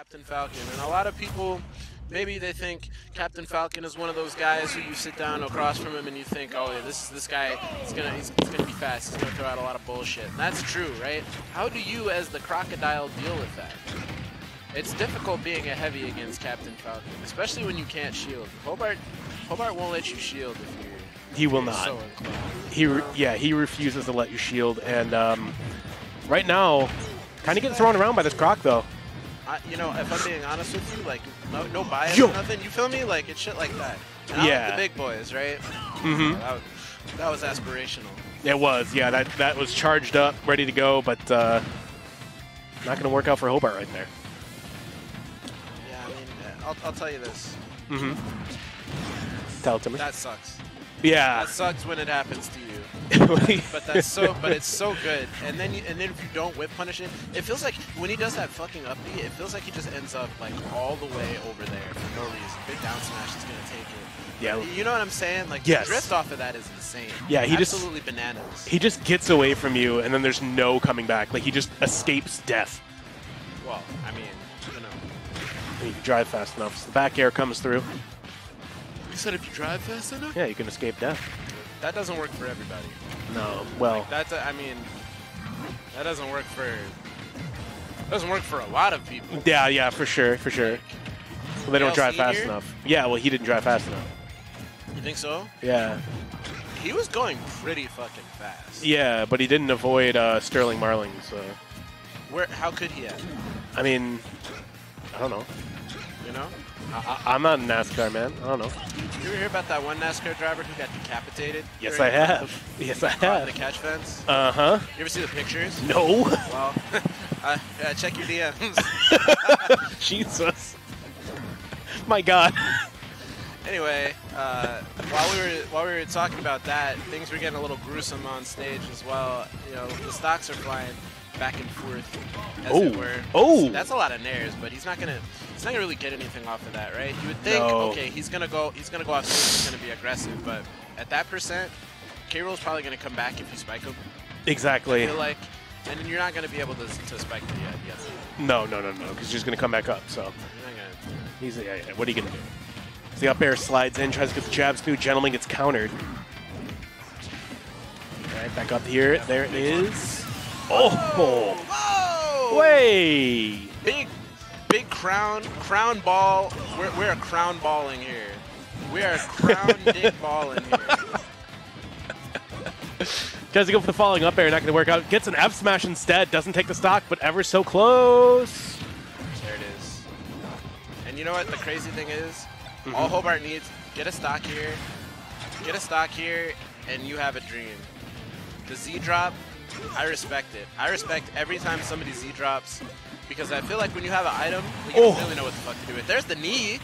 Captain Falcon, and a lot of people, maybe they think Captain Falcon is one of those guys who you sit down across from him and you think, oh, yeah, this this guy, is gonna he's, he's gonna be fast, he's gonna throw out a lot of bullshit. And that's true, right? How do you, as the crocodile, deal with that? It's difficult being a heavy against Captain Falcon, especially when you can't shield. Hobart, Hobart won't let you shield if you're. He will you're not. So. He yeah, he refuses to let you shield, and um, right now, kind of getting thrown around by this croc though. I, you know, if I'm being honest with you, like no, no bias Yo. or nothing. You feel me? Like it's shit like that. And Yeah. like the big boys, right? Mm-hmm. That was, that was aspirational. It was, yeah. That that was charged up, ready to go, but uh, not going to work out for Hobart right there. Yeah, I mean, I'll, I'll tell you this. Mm-hmm. Tell it to me. That sucks. Yeah. That sucks when it happens to you. But that's so. But it's so good. And then, you, and then if you don't whiff punish it, it feels like when he does that fucking up B, it feels like he just ends up like all the way over there for no reason. Big down smash is gonna take it. Yeah. You know what I'm saying? Like Yes. the drift off of that is insane. Yeah, he just- absolutely bananas. he just gets away from you, and then there's no coming back. Like he just escapes death. Well, I mean, you know. And you can drive fast enough. So the back air comes through. You said if you drive fast enough? Yeah, you can escape death. That doesn't work for everybody. No. Well, That's, I mean, that doesn't work for. Doesn't work for a lot of people. yeah, yeah, for sure, for sure. Well, they don't drive fast here? enough. Yeah, well, he didn't drive fast enough. You think so? Yeah. He was going pretty fucking fast. Yeah, but he didn't avoid uh, Sterling Marlin, so. Where? How could he have? I mean, I don't know. You know? I, I- I'm not a NASCAR man. I don't know. You ever hear about that one NASCAR driver who got decapitated? Yes, I have. Yes, I The, the catch fence. Uh huh. You ever see the pictures? No. Well, uh, yeah, check your DMs. Jesus. My God. Anyway, uh, while we were while we were talking about that, things were getting a little gruesome on stage as well. You know, the stocks are flying back and forth, as Oh. it were. Oh. that's a lot of nairs, but he's not gonna he's not gonna really get anything off of that, right? You would think, No. okay, he's gonna go he's gonna go off stage, he's gonna be aggressive, but at that percent, K Rool's probably gonna come back if you spike him. I Exactly. feel like, and then you're not gonna be able to, to spike him uh, yes. No, no, no, no. Because he's just gonna come back up. So gonna. he's yeah, yeah. What are you gonna do? So the up air slides in, tries to get the jabs through. Gentleman gets countered. All right, back up here. There it is. Oh, Whoa! way. big, big crown, crown ball. We're, we're crown balling here. We are crown dick balling here. Tries to go for the falling up air, not going to work out. Gets an F smash instead. Doesn't take the stock, but ever so close. There it is. And you know what the crazy thing is? Mm-hmm. All Hobart needs, get a stock here, get a stock here, and you have a dream. The Z drop, I respect it. I respect every time somebody Z drops because I feel like when you have an item, you Oh. don't really know what the fuck to do with. It. There's the knee.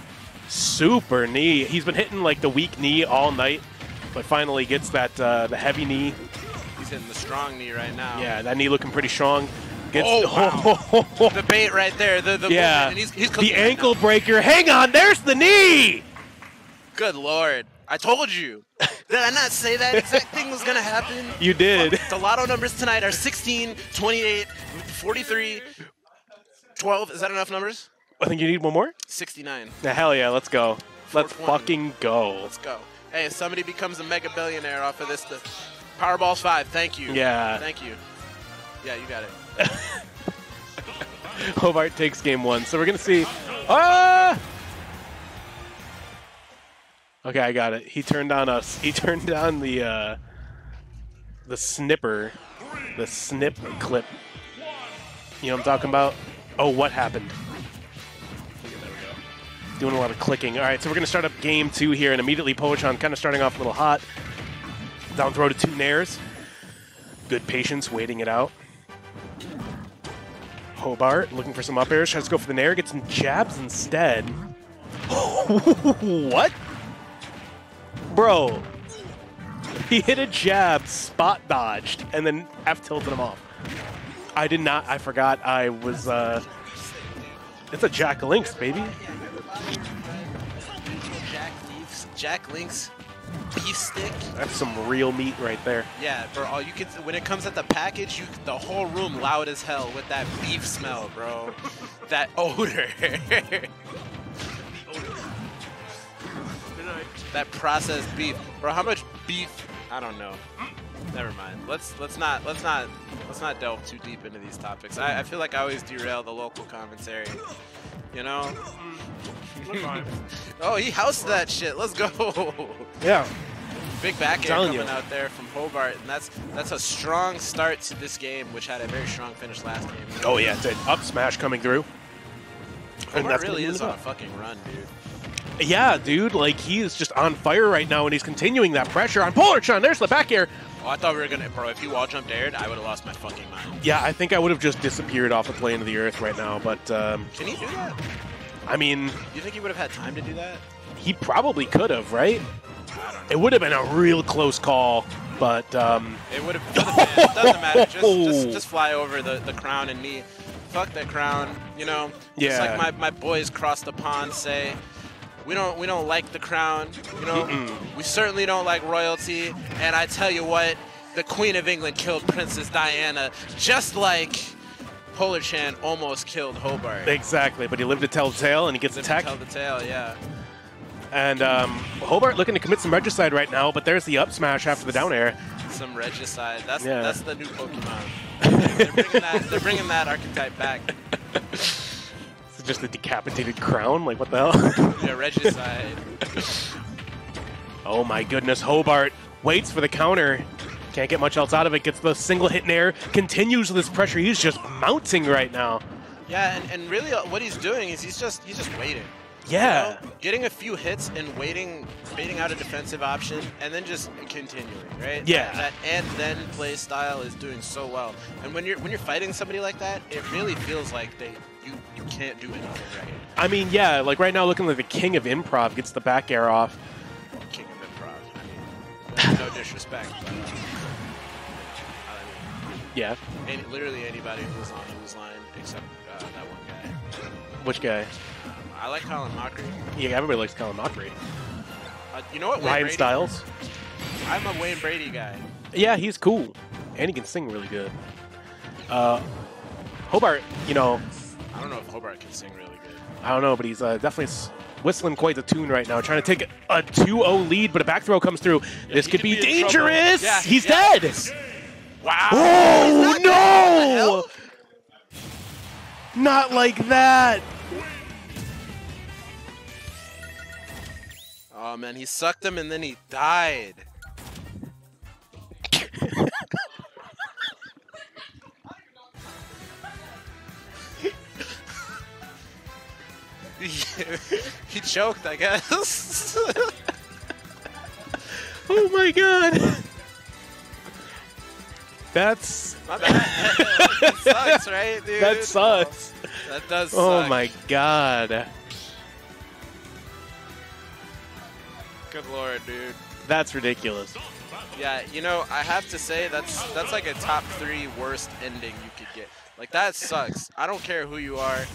Super knee. He's been hitting like the weak knee all night, but finally gets that uh, the heavy knee. He's hitting the strong knee right now. Yeah, that knee looking pretty strong. Gets Oh, The bait right there. The, the yeah, he's, he's the ankle breaker. Hang on, there's the knee. Good lord. I told you. Did I not say that exact thing was going to happen? You did. The lotto numbers tonight are 16, 28, 43, 12. Is that enough numbers? I think you need one more. 69. Now, hell yeah, let's go. Let's fucking go. Let's go. Hey, if somebody becomes a mega billionaire off of this, the Powerball's five. Thank you. Yeah. Thank you. Yeah, you got it. Hobart takes game one. So we're gonna see. Ah! Okay, I got it. He turned on us. He turned on the uh, the snipper, the snip clip. You know what I'm talking about? Oh, what happened? Doing a lot of clicking. All right, so we're gonna start up game two here, and immediately PolarChan kind of starting off a little hot. Down throw to two nairs. Good patience, waiting it out. Hobart looking for some up airs, tries to go for the nair, gets some jabs instead. what? Bro, he hit a jab, spot dodged, and then F tilted him off. I did not, I forgot I was, uh, it's a Jack Links, baby. Jack Leafs, Jack Links, beef stick. That's some real meat right there. Yeah, bro. All you can when it comes at the package, you the whole room loud as hell with that beef smell, bro. that odor. that processed beef, bro. How much beef? I don't know. Never mind. Let's let's not let's not let's not delve too deep into these topics. I, I feel like I always derail the local commentary. You know? oh, he housed that shit. Let's go. Yeah. Big back air coming you. out there from Hobart, and that's that's a strong start to this game, which had a very strong finish last game. Oh yeah, it's an up smash coming through. And Hobart that's really is on a fucking run, dude. Yeah, dude, like he is just on fire right now, and he's continuing that pressure on PolarChan. There's the back air. Oh, I thought we were gonna, bro. If he wall jumped aired, I would have lost my fucking mind. Yeah, I think I would have just disappeared off the plane of the earth right now, but um, Can he do that? I mean, Do You think he would have had time to do that? he probably could have, right? I don't know. It would have been a real close call, but um, It would have. It doesn't matter. Just, just, just fly over the, the crown and me. Fuck that crown. You know. Just Yeah. like my, my boys across the pond say. We don't we don't like the crown. You know. Mm-mm. We certainly don't like royalty. And I tell you what, the Queen of England killed Princess Diana, just like Polar Chan almost killed Hobart. exactly. But he lived to tell the tale, and he gets attacked. Tell the tale, yeah. And um, Hobart looking to commit some regicide right now, but there's the up smash after the down air. Some regicide. That's Yeah. that's the new Pokemon. they're, bringing that, they're bringing that archetype back. It's just a decapitated crown. Like what the hell? Yeah, regicide. oh my goodness, Hobart waits for the counter. Can't get much else out of it. Gets the single hit in air. Continues this pressure. He's just mounting right now. Yeah, and, and really uh, what he's doing is he's just he's just waiting. Yeah. You know? Getting a few hits and waiting, baiting out a defensive option, and then just continuing, right? Yeah. That, that and then play style is doing so well. And when you're when you're fighting somebody like that, it really feels like they you you can't do anything right. I mean, yeah, like right now, looking like the king of improv gets the back air off. King of improv. I mean, no disrespect, but uh, I mean, Yeah. any, literally anybody who's on whose line except uh, that one guy. Which guy? I like Colin Mochrie. Yeah, everybody likes Colin Mochrie. Uh, you know what? Wayne Ryan Brady- Stiles. I'm a Wayne Brady guy. Yeah, he's cool, and he can sing really good. Uh, Hobart, you know, I don't know if Hobart can sing really good. I don't know, but he's uh, definitely whistling quite the tune right now, trying to take a 2-0 lead, but a back throw comes through. this could could be be dangerous. Yeah, he's yeah. dead. Wow. Oh Is that bad? no! Not like that. Oh man, he sucked him and then he died. he choked, I guess. Oh my god. That's My bad. that sucks, right, dude? that sucks. That does Oh my god. Good lord, dude. That's ridiculous. Yeah, you know, I have to say that's that's like a top three worst ending you could get. Like that sucks. I don't care who you are.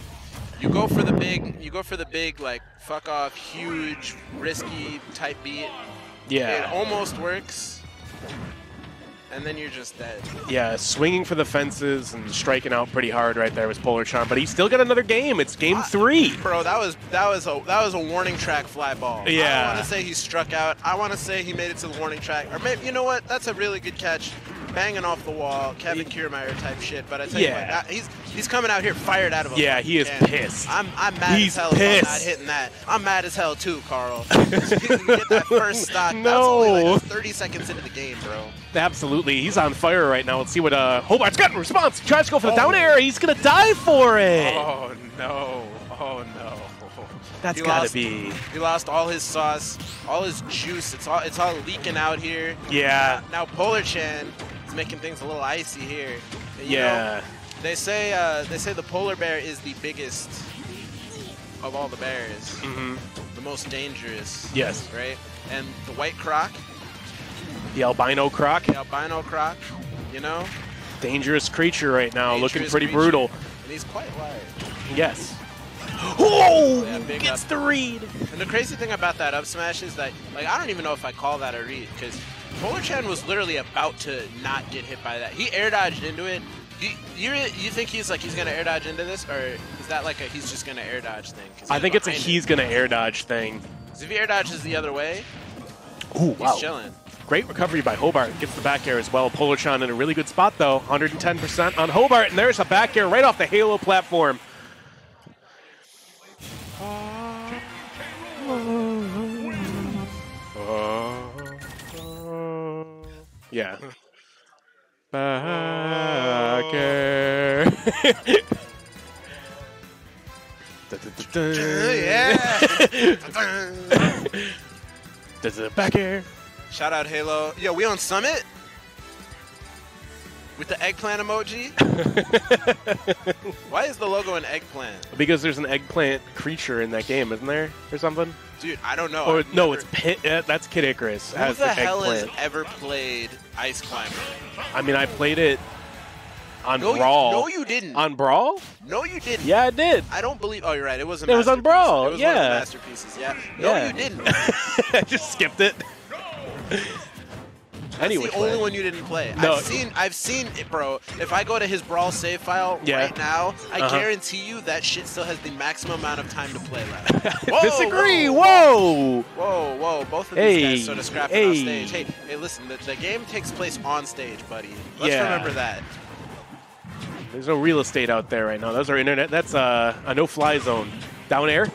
You go for the big, you go for the big, like fuck off, huge, risky type beat. Yeah. It almost works, and then you're just dead. Yeah, swinging for the fences and striking out pretty hard right there was Polar Chan, but he's still got another game. It's game three. Bro, that was that was a that was a warning track fly ball. Yeah. don't want to say he struck out. I want to say he made it to the warning track. Or maybe you know what? That's a really good catch, banging off the wall, Kevin Kiermaier type shit. But I tell you what, Yeah. he's he's coming out here fired out of a Yeah, he is cannon. pissed. I'm I'm mad He's as hell I'm not pissed. hitting that. I'm mad as hell too, Carl. get that first stock. That's only No. like 30 seconds into the game, bro. Absolutely, he's on fire right now. Let's see what uh, Hobart's got in response. He tries to go for the Oh. down air. He's gonna die for it. Oh no! Oh no! That's he gotta lost- be. He lost all his sauce, all his juice. It's all it's all leaking out here. Yeah. Now Polar Chan is making things a little icy here. You know, Yeah. they say uh, they say the polar bear is the biggest of all the bears, hmm the most dangerous. Yes. Right. And the white croc, The albino croc, the albino croc, you know, dangerous creature right now, looking pretty creature. brutal. And he's quite large. Yes. Oh, Yeah, gets up. the read. And the crazy thing about that up smash is that, like, I don't even know if I call that a read, because Polar-chan was literally about to not get hit by that. He air dodged into it. You, you, you think he's like he's gonna air dodge into this, or is that like a he's just gonna air dodge thing? I think it's a he's gonna air dodge thing. it. 'Cause if he air dodges the other way, Ooh, he's chilling. Great recovery by Hobart. Gets the back air as well. Polarchan in a really good spot, though. 110% on Hobart, and there's a back air right off the Halo platform. Oh. Yeah. Back air. yeah. Back air? Shout out Halo. Yo, we on Summit with the eggplant emoji. Why is the logo an eggplant, Because there's an eggplant creature in that game, isn't there, or something? Dude? I don't know. or I've no, never- it's Pit. Uh, that's Kid Icarus. Who Has the the hell has ever played Ice Climber? I mean, I played it on No, Brawl. You, no, you didn't. on Brawl? no, you didn't. Yeah, I did. I don't believe. Oh, you're right. It was a It was on. Brawl, It was one yeah. of the masterpieces. Yeah. No, Yeah. you didn't. I just skipped it. That's anyway, the only one you didn't play. No. I've seen. I've seen it, bro. If I go to his Brawl save file Yeah. right now, I Uh-huh. guarantee you that shit still has the maximum amount of time to play left. Whoa, Disagree. Whoa. Whoa. Whoa! Both of Hey, these guys sort of scrapping on stage. Hey, hey, listen. The, the game takes place on stage, buddy. Let's Yeah. remember that. There's no real estate out there right now. That's our internet. That's uh, a no-fly zone. Down air.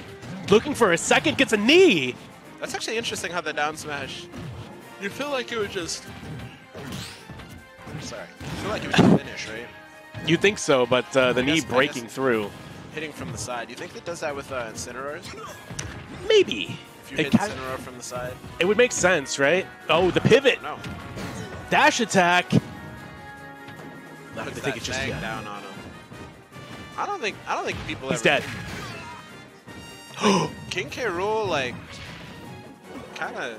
Looking for a second. Gets a knee. That's actually interesting how the down smash. You feel like it would just. Sorry. You feel like it would just finish, right? You think so, but uh, the I knee guess- breaking through. Hitting from the side. Do You think it does that with uh, Incineroars? Maybe. If you It, hit kind- Incineroar from the side? it would make sense, right? Oh, the pivot. No. Dash attack. I Puts think that it's just bang yeah. down on him. I don't think I don't think people He's ever dead. King K. Rool like kind of.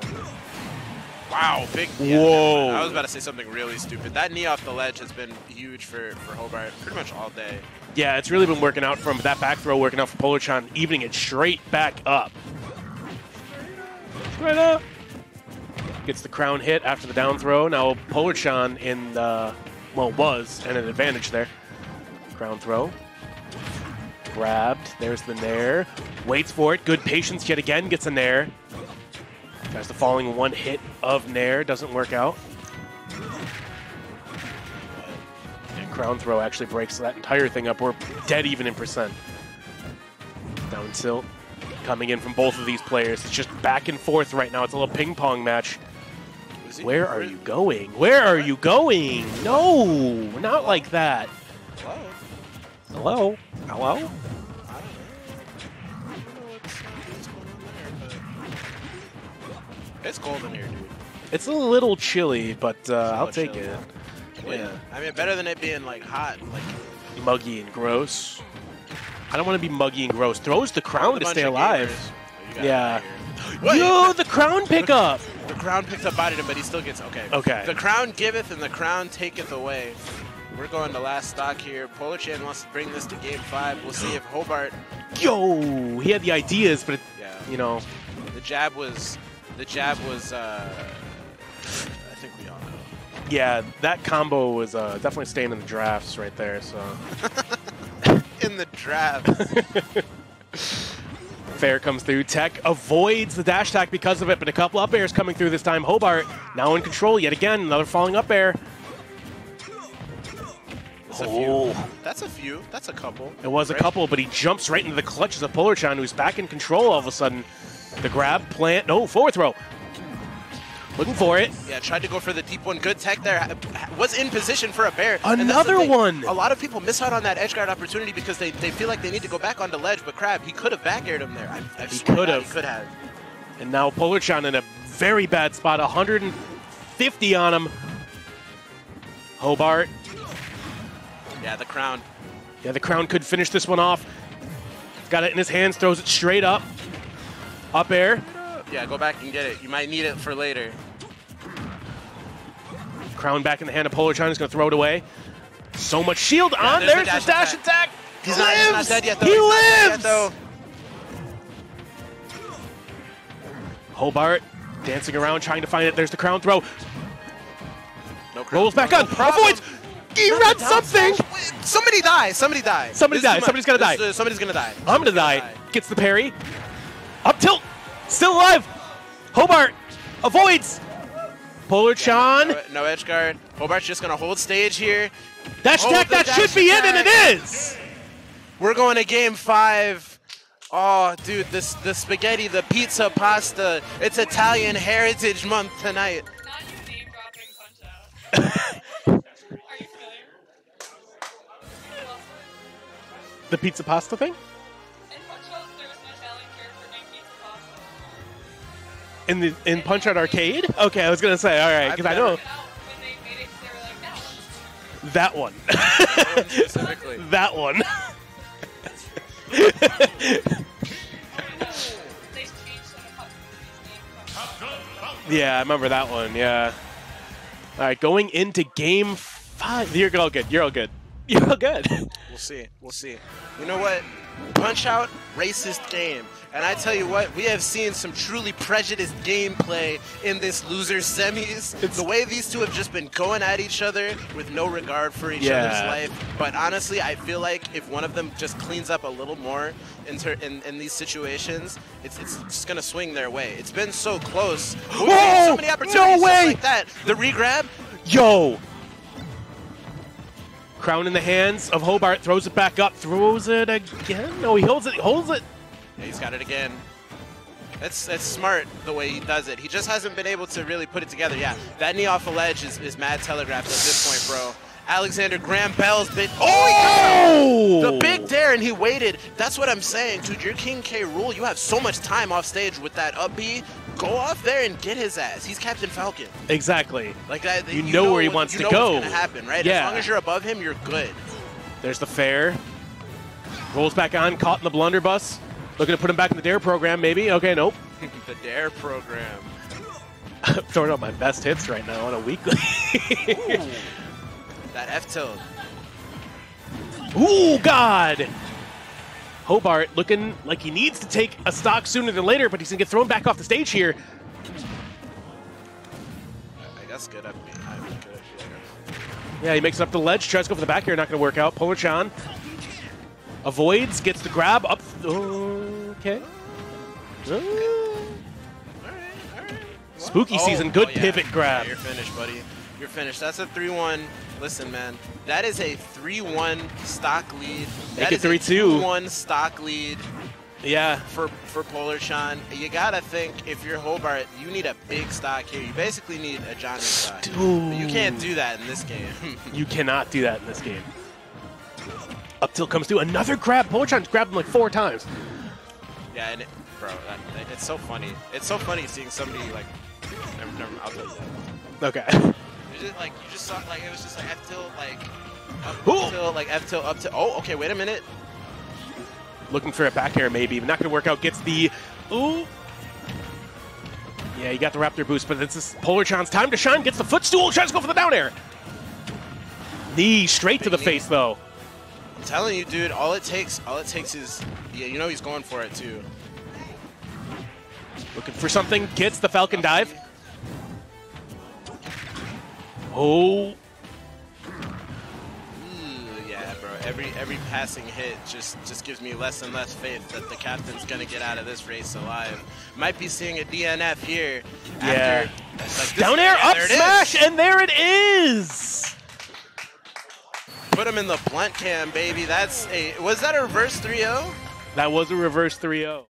Wow, big. yeah, Whoa. I was about to say something really stupid. That knee off the ledge has been huge for for Hobart pretty much all day. Yeah, it's really been working out for him. That back throw working out for Polarchan, evening it straight back up. Straight up. Gets the crown hit after the down throw. Now Polarchan in the, well, was in an advantage there. Crown throw. Grabbed. There's the nair. Waits for it. Good patience yet again. Gets a nair. Tries the falling one hit of nair. Doesn't work out. And crown throw actually breaks that entire thing up. We're dead even in percent. Down tilt. Coming in from both of these players. It's just back and forth right now. It's a little ping pong match. Where are you going? Where are you going? No, not like that. Hello? Hello? It's cold in here, dude. It's a little chilly, but uh, I'll take chilly. it. Yeah. I mean, better than it being like hot. Like Muggy and gross. I don't want to be muggy and gross. Throws the crown to stay alive. gamers. You got it Yeah. right here. What? Yo, the crown pickup. The crown picked up him, but he still gets okay. Okay. The crown giveth and the crown taketh away. We're going to last stock here. Polar Chan wants to bring this to game five. We'll see if Hobart. Yo, he had the ideas, but it, Yeah. you know, The jab was. The jab was. Uh, I think we all know. yeah, that combo was uh, definitely staying in the drafts right there. So In the draft. fair comes through. Tech avoids the dash attack because of it, but a couple up airs coming through this time. Hobart now in control yet again. Another falling up air. That's a Oh. few. That's a few. That's a couple. It was a couple, but he jumps right into the clutches of Polarchan, who's back in control all of a sudden. The grab, plant, no, forward throw. Looking for it. Yeah, tried to go for the deep one. Good tech there. Was in position for a bear. And that's the Another one. A lot of people miss out on that edge guard opportunity because they, they feel like they need to go back onto ledge. But Crab, he could have back aired him there. I, I He could have. He could have. And now Polarchan in a very bad spot, 150 on him. Hobart. Yeah, the crown. Yeah, the crown could finish this one off. Got it in his hands, throws it straight up. Up air. Yeah, go back and get it. You might need it for later. Crown back in the hand of Polar China's going to throw it away. So much shield yeah, on. There's, there's dash the dash, attack. attack. He's, not, he's, not, dead yet, though. He lives! Hobart dancing around, trying to find it. There's the crown throw. No crown Rolls back no, on. No Avoids. He no, read something. Somebody dies. Somebody dies. Somebody this dies. Somebody's gonna die. Somebody's gonna die. I'm gonna, die. Gets the parry. Up tilt. Still alive. Hobart avoids. Polar Chan. No, no edge guard. Hobart's just gonna hold stage here. Dash Oh, attack. That dash should be in, and it is. We're going to game five. Oh, dude, this the spaghetti, the pizza, pasta. It's Italian Heritage Month tonight. Not you name dropping Punch Out. Are you familiar? The pizza pasta thing in the in Punch Out Arcade. Okay, I was gonna say all right because I know never- Out when they made it, they were like, no. that one. Specifically. that one. They changed some of these names. yeah, I remember that one. Yeah. All right, going into game five. You're all good. You're all good. You're all good. We'll see. We'll see. You know what? Punch Out, racist game. And I tell you what, we have seen some truly prejudiced gameplay in this loser semis. It's- the way these two have just been going at each other with no regard for each Yeah. other's life. But honestly, I feel like if one of them just cleans up a little more in, in, in these situations, it's, it's just going to swing their way. It's been so close. We've Oh, so many no opportunities just way! like that. The regrab, Yo. Crown in the hands of Hobart, throws it back up, throws it again. No, he holds it. He holds it. Yeah, he's got it again. That's that's smart the way he does it. He just hasn't been able to really put it together. Yeah, that knee off a ledge is, is mad telegraphed at this point, bro. Alexander Graham Bell's been oh, he got him! Oh! the big dare and he waited. That's what I'm saying, dude. Your King K Rool, you have so much time off stage with that up B. Go off there and get his ass. He's Captain Falcon. Exactly. Like that. You know where he what- wants you to know go. What's gonna happen, right? Yeah. As long as you're above him, you're good. There's the fair. Rolls back on, caught in the blunderbuss. Looking to put him back in the dare program, maybe. Okay, nope. the dare program. I'm throwing out my best hits right now on a weekly. That F tilt. Ooh, God! Hobart looking like he needs to take a stock sooner than later, but he's gonna get thrown back off the stage here. I guess good up B. I mean, good up B, I guess. Yeah, he makes it up the ledge, tries to go for the back here, not gonna work out. Polar Chan avoids, gets the grab up. Okay. All right, all right. Spooky Oh, season, good oh, yeah. pivot grab. Yeah, you're finished, buddy. You're finished. That's a 3-1. Listen, man, that is a 3-1 stock lead. That it is a 3-2. 2-1 stock lead Yeah, for for Polar Chan. You gotta think if you're Hobart, you need a big stock here. You basically need a Johnny stock. Dude. But you can't do that in this game. you cannot do that in this game. Up till comes through another grab. Polar Chan's grabbed him like four times. yeah, and it, bro, that, that- it's so funny. It's so funny seeing somebody like. Never, never, I'll tell you that. Okay. You just like you just saw like it was just like F tilt like up Ooh. tilt like F tilt up to oh okay wait a minute Looking for a back air maybe, but not going to work out. Gets the ooh. Yeah, you got the Raptor boost, but this is Polar Chan's time to shine. Gets the footstool, tries to go for the down air. Knee straight to the knee. face though. I'm telling you dude all it takes all it takes is yeah you know he's going for it too Looking for something, gets the Falcon dive. Oh, yeah bro every every passing hit just just gives me less and less faith that the captain's gonna get out of this race alive might be seeing a DNF here Yeah. after, like down air, yeah, up it is. smash, and there it is. put him in the blunt cam baby that's a was that a reverse oh? 3-0 That was a reverse oh. 3-0.